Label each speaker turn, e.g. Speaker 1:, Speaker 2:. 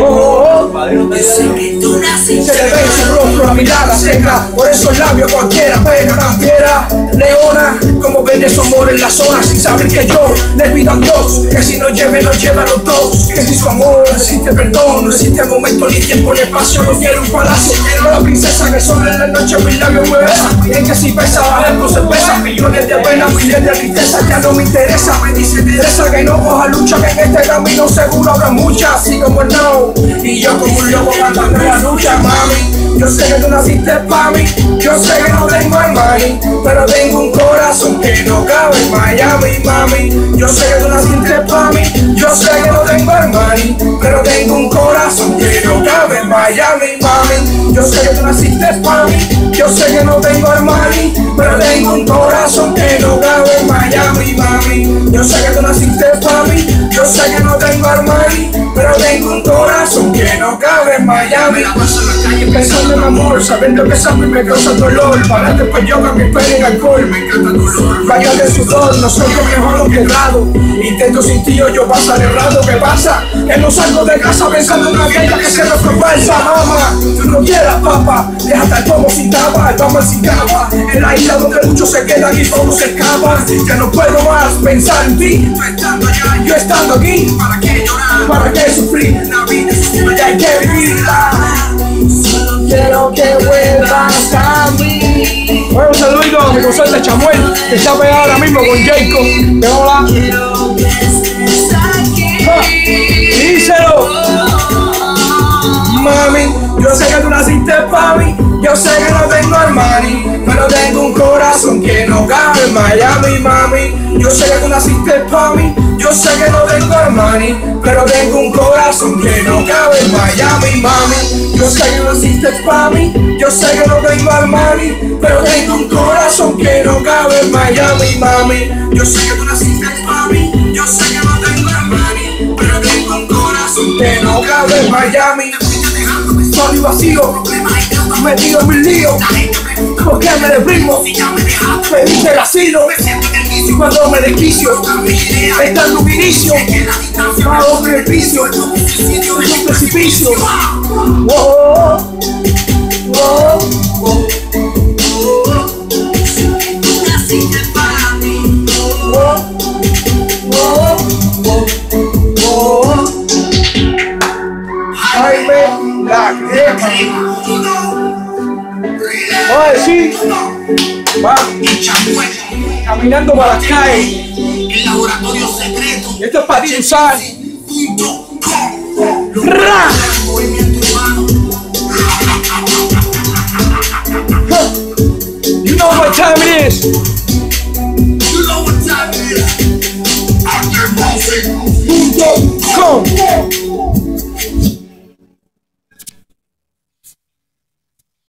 Speaker 1: Oh, oh, oh. Se le ve en su rostro la mirada seca, por esos labios cualquiera tan fiera. Leona, como vende su amor en la zona, sin saber que yo le pido a Dios que si no lleve, nos lleva a los dos. Que si su amor no existe perdón, no existe momento ni tiempo ni espacio, no quiero un palacio, quiero la princesa que solo en la noche mis labios me besa. Y que si pesa, algo se pesa, millones de penas, miles de tristeza, ya no me interesa. Me dice Teresa que no coja lucha, que en este camino seguro habrá muchas, así como el no. Y yo como un lobo cantando la lucha, mami. Yo sé que tú naciste pa' mí, yo sé que no tengo el money, pero tengo un corazón que no cabe en Miami, mami. Yo sé que tú naciste pa' mí, yo sé que no tengo el money, pero tengo un Yo sé que tú naciste pa' mí, yo sé que no tengo money, pero tengo un corazón que no cabe en Miami, mami. Yo sé que tú naciste pa' mí, yo sé que no tengo money, pero tengo un corazón que no cabe Miami. Pensando en amor, sabiendo que sabe me causa dolor. Para después yo que me esperen en alcohol, me encanta el dolor. Rayos de sudor, nosotros mejor los quebrados. Intento sin tío, yo pasar el rato. ¿Qué pasa? Que no salgo de casa pensando en aquella que se nos falsa, mamá. Tú no quieras, papá, déjate el pomo sin tapa, el pomo sin capa. En la isla donde muchos se quedan y todos se escapan. Ya no puedo más pensar en ti. Yo estando aquí, ¿para qué llorar? ¿Para qué sufrir? Mi consorte Chamuel, que está ahora mismo con Jacob. Que hola. Ah, Díselo. Mami, yo sé que tú naciste pa' mí, yo sé que no tengo Armani, pero tengo un corazón que no cabe en Miami, mami. Yo sé que tú naciste pa' mí, yo sé que no tengo Armani, pero tengo un corazón que no cabe en Miami, mami. Yo sé que naciste pa' mí, yo sé que no tengo Armani, pero tengo un corazón que no cabe en Miami, mami. Yo sé que tú naciste pa' mí, yo sé que no tengo Armani, pero tengo un corazón que no cabe en Miami. Solo y vacío, metido en mis líos, porque me deprimo, me dice el asilo, y cuando me desquicio, en un inicio, a un precipicio. Wow, wow, wow, wow, wow. Jaime la crema. Oye, sí, va caminando para las calles.
Speaker 2: El laboratorio secreto.
Speaker 1: Esto es para ti, usar. ¡Ra! You know what time it is.
Speaker 2: You know what time it is.
Speaker 1: Punto.